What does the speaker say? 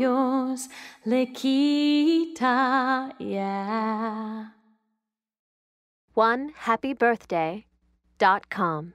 yours, Lakita, yeah. One happy birthday dot com.